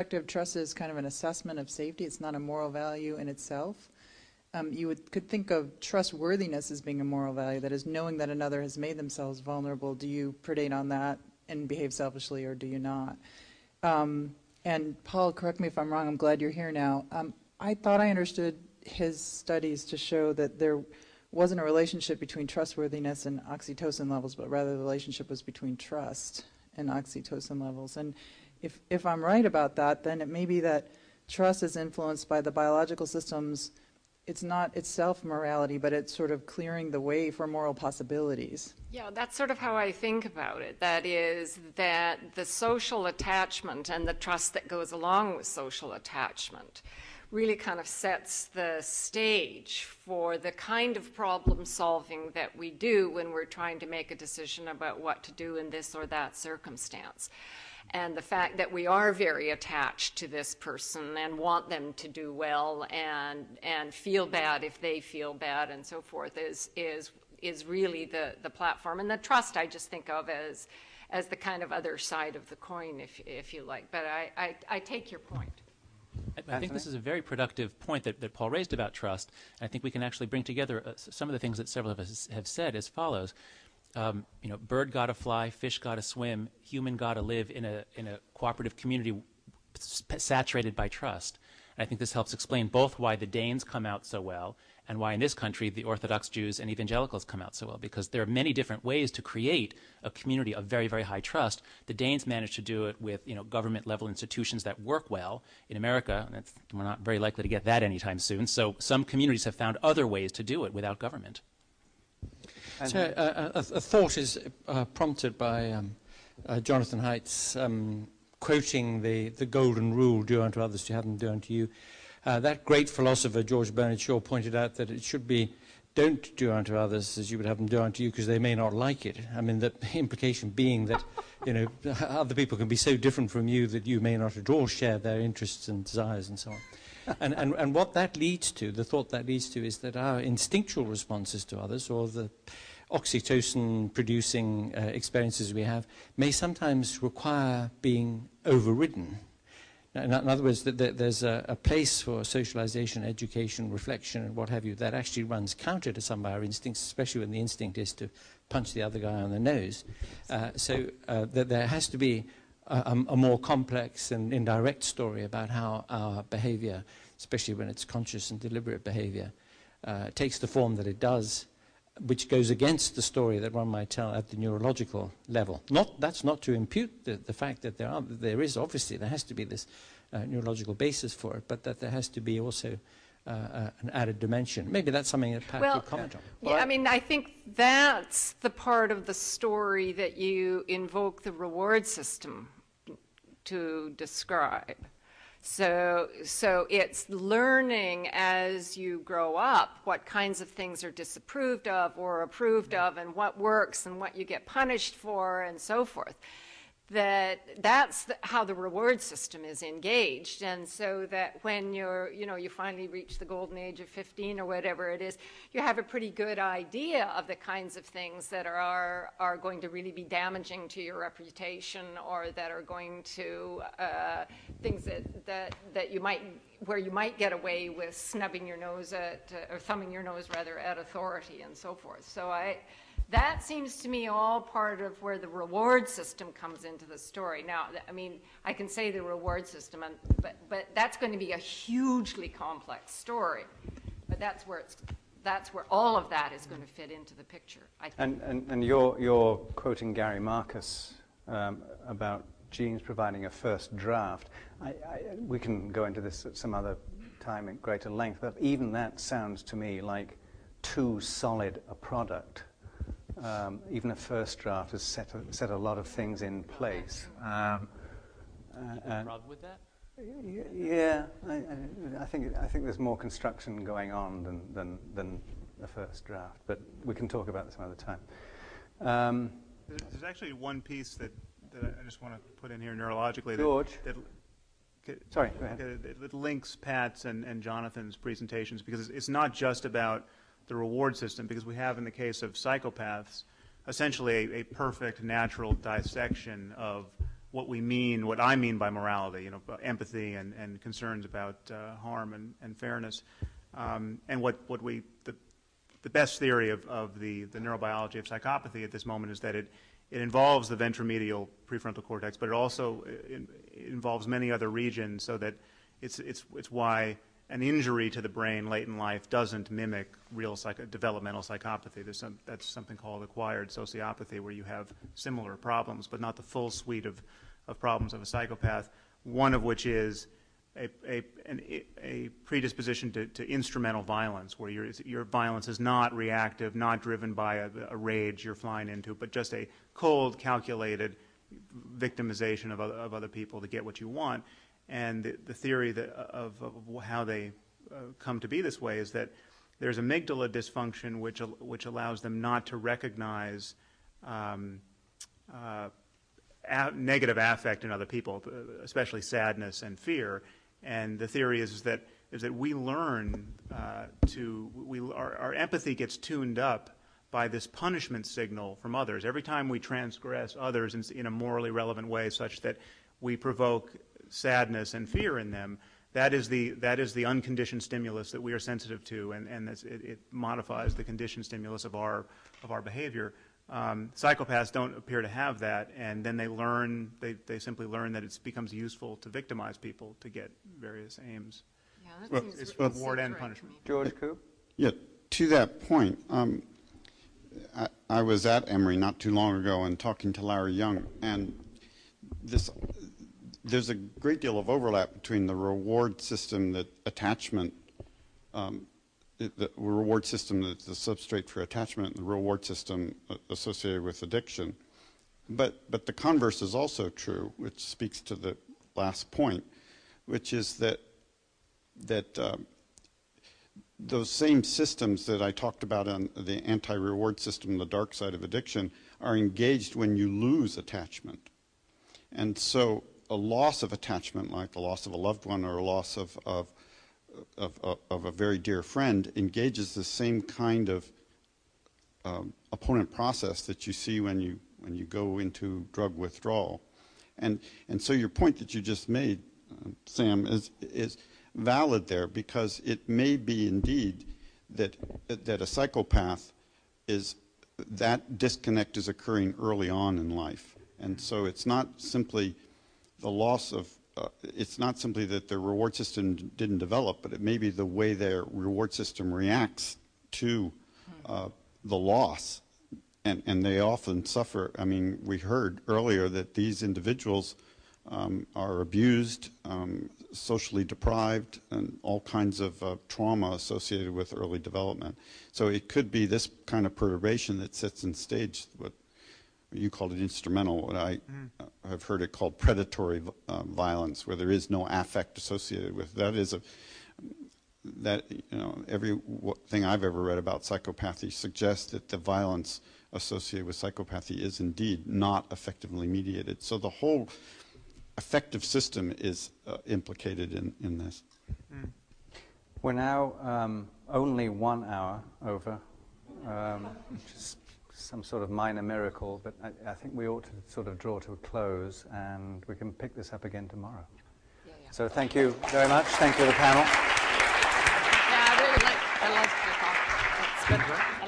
perspective, trust is kind of an assessment of safety. It's not a moral value in itself. Um, you would, could think of trustworthiness as being a moral value. That is, knowing that another has made themselves vulnerable. Do you predate on that and behave selfishly, or do you not? Um, and Paul, correct me if I'm wrong. I'm glad you're here now. Um, I thought I understood his studies to show that there wasn't a relationship between trustworthiness and oxytocin levels, but rather the relationship was between trust and oxytocin levels. And if, if I'm right about that, then it may be that trust is influenced by the biological systems. It's not itself morality, but it's sort of clearing the way for moral possibilities. Yeah, that's sort of how I think about it. That is, that the social attachment and the trust that goes along with social attachment really kind of sets the stage for the kind of problem solving that we do when we're trying to make a decision about what to do in this or that circumstance. And the fact that we are very attached to this person and want them to do well and, and feel bad if they feel bad and so forth is, is, is really the, the platform. And the trust I just think of as, as the kind of other side of the coin, if, if you like. But I, I, I take your point. I, think this is a very productive point that, that Paul raised about trust. I think we can actually bring together uh, some of the things that several of us have said as follows. Um, you know, bird got to fly, fish got to swim, human got to live in a, in a cooperative community saturated by trust. And I think this helps explain both why the Danes come out so well and why in this country the Orthodox Jews and evangelicals come out so well, because there are many different ways to create a community of very, very high trust. The Danes managed to do it with you know, government level institutions that work well. In America, we're not very likely to get that anytime soon, so some communities have found other ways to do it without government. So uh, a, a, thought is uh, prompted by um, uh, Jonathan Haidt's um, quoting the, the golden rule, do unto others, to have them do unto you. Uh, that great philosopher, George Bernard Shaw, pointed out that it should be don't do unto others as you would have them do unto you because they may not like it. I mean, the implication being that, you know, other people can be so different from you that you may not at all share their interests and desires and so on. And, and, and what that leads to, the thought that leads to, is that our instinctual responses to others or the oxytocin producing uh, experiences we have may sometimes require being overridden in, in other words, that, there's a, a, place for socialization, education, reflection, and what have you that actually runs counter to some of our instincts, especially when the instinct is to punch the other guy on the nose. Uh, so uh, that there has to be a, a, more complex and indirect story about how our behavior, especially when it's conscious and deliberate behavior, uh, takes the form that it does which goes against the story that one might tell at the neurological level. Not, that's not to impute the, the fact that there, are, there is, obviously, there has to be this uh, neurological basis for it, but that there has to be also uh, uh, an added dimension. Maybe that's something that Pat well, could comment on. Yeah, I mean, I think that's the part of the story that you invoke the reward system to describe. So, so it's learning as you grow up what kinds of things are disapproved of or approved of and what works and what you get punished for and so forth that that's the, how the reward system is engaged. And so that when you're you know you finally reach the golden age of 15 or whatever it is you have a pretty good idea of the kinds of things that are are going to really be damaging to your reputation or that are going to uh, things that that that you might where you might get away with snubbing your nose at or thumbing your nose rather at authority and so forth. So i that seems to me all part of where the reward system comes into the story. Now, I mean, I can say the reward system, but, but that's going to be a hugely complex story. But that's where it's that's where all of that is going to fit into the picture. And, and, and you're, you're quoting Gary Marcus um, about genes providing a first draft. I, I, we can go into this at some other time at greater length, but even that sounds to me like too solid a product um, even a first draft has set a, set a lot of things in place. Um, uh, problem with that? Yeah, I, I, think I think there's more construction going on than than than the first draft, but we can talk about this another time. Um, there's actually one piece that, that I just want to put in here neurologically. George. That, that, Sorry, go ahead. It, links Pat's and, and Jonathan's presentations because it's, it's not just about the reward system because we have in the case of psychopaths essentially a, a perfect natural dissection of what we mean, what I mean by morality, you know, empathy and, and concerns about uh, harm and, and fairness. Um, and what, what we, the, the best theory of, of the, the neurobiology of psychopathy at this moment is that it, it involves the ventromedial prefrontal cortex, but it also it involves many other regions so that it's, it's, it's why an injury to the brain late in life doesn't mimic real developmental psychopathy. There's some, that's something called acquired sociopathy, where you have similar problems, but not the full suite of, of problems of a psychopath. One of which is a, a, an, a predisposition to, to, instrumental violence, where your, your violence is not reactive, not driven by a, a, rage you're flying into, but just a cold, calculated victimization of of other people to get what you want. And the, the theory that, of, of, how they uh, come to be this way is that there's amygdala dysfunction which, which allows them not to recognize um, uh, negative affect in other people, especially sadness and fear. And the theory is, is that is that we learn uh, to we our, our empathy gets tuned up by this punishment signal from others. Every time we transgress others in, in, a morally relevant way, such that we provoke sadness and fear in them, that is the, that is the unconditioned stimulus that we are sensitive to, and, and it, it, modifies the conditioned stimulus of our, of our behavior. Um, psychopaths don't appear to have that, and then they learn, they, they simply learn that it becomes useful to victimize people to get various aims. Yeah, that Well, seems It's really reward and right punishment. George Koob? Yeah, to that point, um, I, I was at Emory not too long ago and talking to Larry Young, and this, there's a great deal of overlap between the reward system that attachment, um, the, reward system that's the substrate for attachment, and the reward system associated with addiction. But, but the converse is also true, which speaks to the last point, which is that, that um, those same systems that I talked about on the anti-reward system, the dark side of addiction, are engaged when you lose attachment. And so a loss of attachment, like the loss of a loved one or a loss of, of, of, of, of a very dear friend, engages the same kind of um, opponent process that you see when you, when you go into drug withdrawal. And, and so your point that you just made, uh, Sam, is, is – valid there because it may be indeed that that a psychopath is that disconnect is occurring early on in life, and so it's not simply the loss of. Uh, it's not simply that their reward system didn't develop, but it may be the way their reward system reacts to uh, the loss, and and they often suffer. I mean, we heard earlier that these individuals um, are abused, um, socially deprived, and all kinds of uh, trauma associated with early development. So it could be this kind of perturbation that sets in stage what you called it instrumental, what I mm. have heard it called predatory uh, violence, where there is no affect associated with that. Is a that you know every thing I've ever read about psychopathy suggests that the violence associated with psychopathy is indeed not effectively mediated. So the whole affective system is uh, implicated in, in this. Mm. We're now um, only one hour over, um, which is some sort of minor miracle, but I, I, think we ought to sort of draw to a close and we can pick this up again tomorrow. Yeah, yeah. So thank you very much. Thank you, the panel. Yeah, I really like, I love the talk. It's been great.